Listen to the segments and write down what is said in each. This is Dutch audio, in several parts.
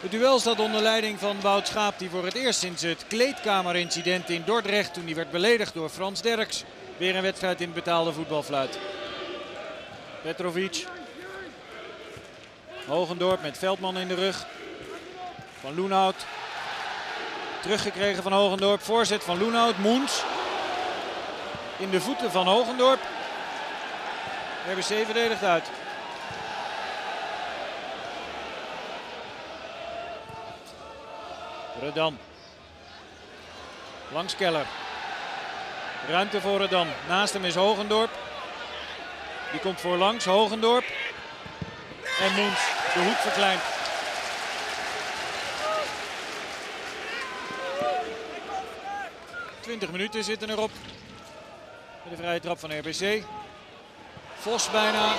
Het duel staat onder leiding van Wout Schaap die voor het eerst sinds het kleedkamerincident in Dordrecht toen hij werd beledigd door Frans Derks weer een wedstrijd in betaalde voetbal fluit. Petrovic. Hogendorp met Veldman in de rug. Van Loenhout. Teruggekregen van Hogendorp. Voorzet van Loenhout. Moens. In de voeten van Hogendorp. RBC verdedigt uit. Redan. Langs Keller. Ruimte voor Redan. Naast hem is Hogendorp. Die komt voorlangs. Hogendorp. En Moens de hoek verkleint. Twintig minuten zitten erop. De vrije trap van RBC. Vos bijna.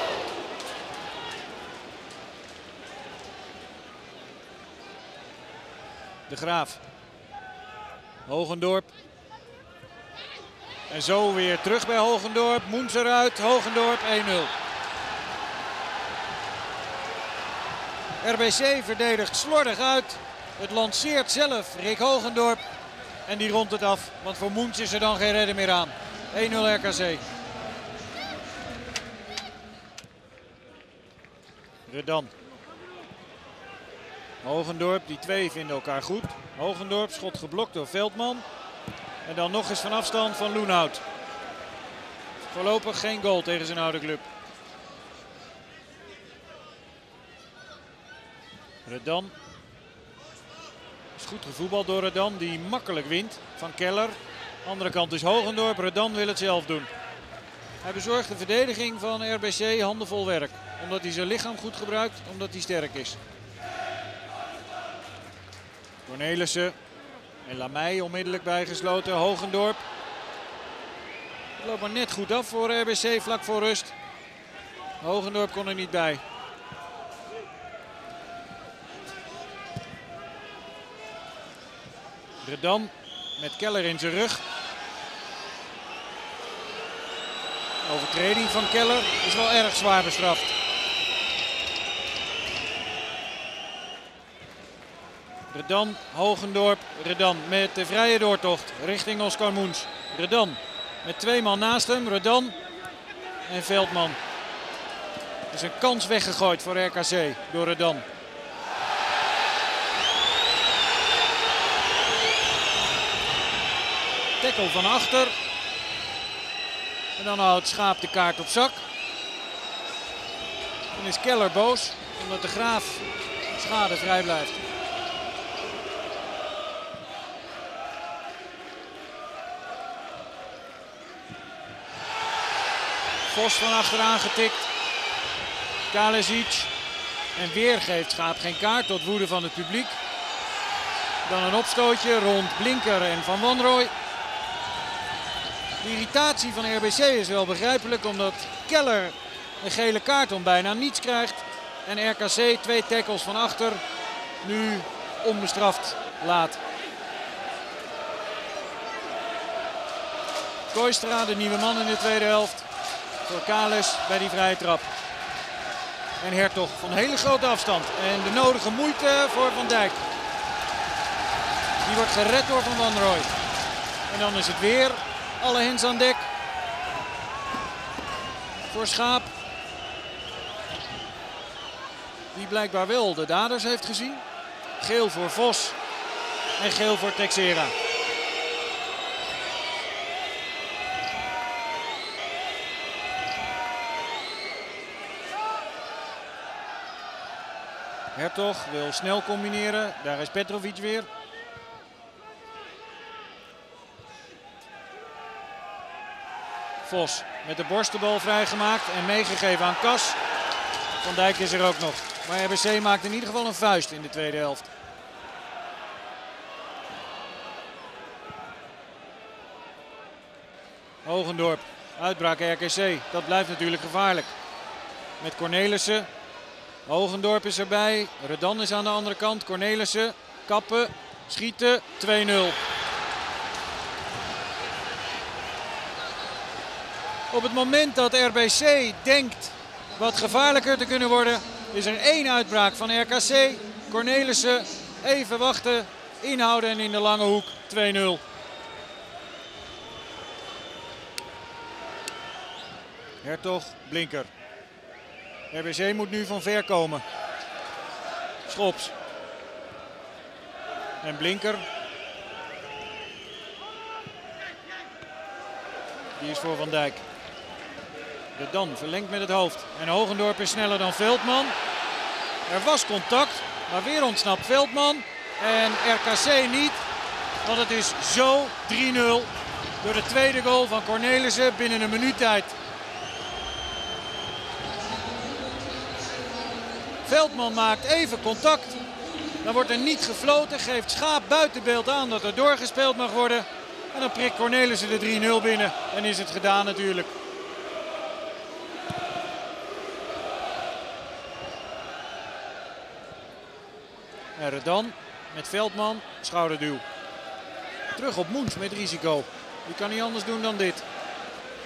De Graaf. Hogendorp. En zo weer terug bij Hogendorp. Moens eruit. Hogendorp 1-0. RBC verdedigt slordig uit. Het lanceert zelf Rick Hogendorp. En die rondt het af. Want voor Moens is er dan geen redder meer aan. 1-0 RKC. Redan. Hogendorp, die twee vinden elkaar goed. Hogendorp, schot geblokt door Veldman. En dan nog eens van afstand van Loenhout. Voorlopig geen goal tegen zijn oude club. Redan. Is goed gevoetbald door Redan, die makkelijk wint van Keller. Andere kant is Hogendorp, Redan wil het zelf doen. Hij bezorgt de verdediging van RBC handenvol werk. Omdat hij zijn lichaam goed gebruikt, omdat hij sterk is. Cornelissen en Lamey onmiddellijk bijgesloten. Hogendorp. Het loopt maar net goed af voor RBC vlak voor rust. Hogendorp kon er niet bij. Redan met Keller in zijn rug. Overtreding van Keller is wel erg zwaar bestraft. Redan, Hogendorp, Redan met de vrije doortocht richting Oscar Moens. Redan met twee man naast hem, Redan en Veldman. Er is een kans weggegooid voor RKC door Redan. Tackle van achter. En dan houdt Schaap de kaart op zak. Dan is Keller boos omdat de Graaf schade vrij blijft. Vos van achteraan getikt. Kalesic. En weer geeft Schaap geen kaart tot woede van het publiek. Dan een opstootje rond Blinker en Van Wanrooy. De irritatie van RBC is wel begrijpelijk omdat Keller een gele kaart om bijna niets krijgt. En RKC twee tackles van achter nu onbestraft laat. Kooistra, de nieuwe man in de tweede helft. Voor bij die vrije trap. En Hertog van hele grote afstand. En de nodige moeite voor Van Dijk. Die wordt gered door Van Wanrooy. En dan is het weer alle hens aan dek. Voor Schaap. Die blijkbaar wel de daders heeft gezien. Geel voor Vos. En geel voor Texera. Hertog wil snel combineren. Daar is Petrovic weer. Vos met de borstenbal vrijgemaakt en meegegeven aan Kas. Van Dijk is er ook nog. Maar RBC maakt in ieder geval een vuist in de tweede helft. Hogendorp, uitbraak RKC. Dat blijft natuurlijk gevaarlijk. Met Cornelissen. Hogendorp is erbij. Redan is aan de andere kant. Cornelissen, kappen, schieten. 2-0. Op het moment dat RBC denkt wat gevaarlijker te kunnen worden, is er één uitbraak van RKC. Cornelissen even wachten, inhouden en in de lange hoek 2-0. Hertog, Blinker. RBC moet nu van ver komen. Schops. En Blinker. Die is voor Van Dijk. De Dan verlengt met het hoofd. En Hogendorp is sneller dan Veldman. Er was contact, maar weer ontsnapt Veldman. En RKC niet, want het is zo 3-0 door de tweede goal van Cornelissen binnen een minuut tijd. Veldman maakt even contact. Dan wordt er niet gefloten. Geeft Schaap buitenbeeld aan dat er doorgespeeld mag worden. En dan prikt Cornelissen de 3-0 binnen. En is het gedaan natuurlijk. En Redan met Veldman, schouderduw. Terug op Moens met risico. Die kan niet anders doen dan dit.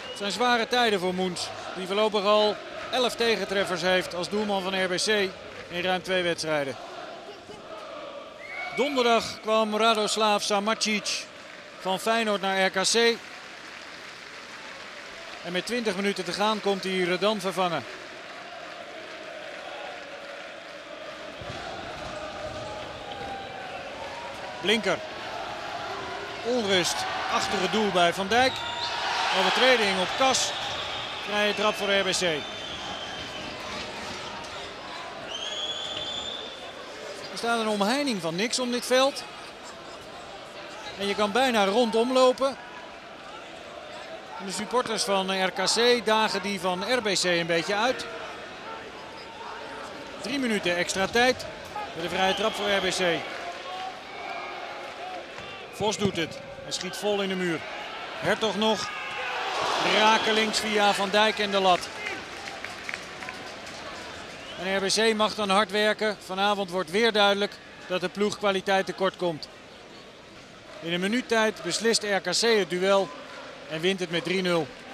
Het zijn zware tijden voor Moens. Die voorlopig al 11 tegentreffers heeft als doelman van RBC in ruim twee wedstrijden. Donderdag kwam Radoslav Samacic van Feyenoord naar RKC. En met 20 minuten te gaan komt hij Redan vervangen. Blinker. Onrust achter doel bij Van Dijk. Overtreding op Kas. Vrije trap voor RBC. Er staat een omheining van niks om dit veld. En je kan bijna rondom lopen. de supporters van RKC dagen die van RBC een beetje uit. Drie minuten extra tijd voor de vrije trap voor RBC. Vos doet het. Hij schiet vol in de muur. Hertog nog. Rakelings via Van Dijk en de lat. RBC mag dan hard werken. Vanavond wordt weer duidelijk dat de ploeg kwaliteit tekort komt. In een minuut tijd beslist RKC het duel en wint het met 3-0.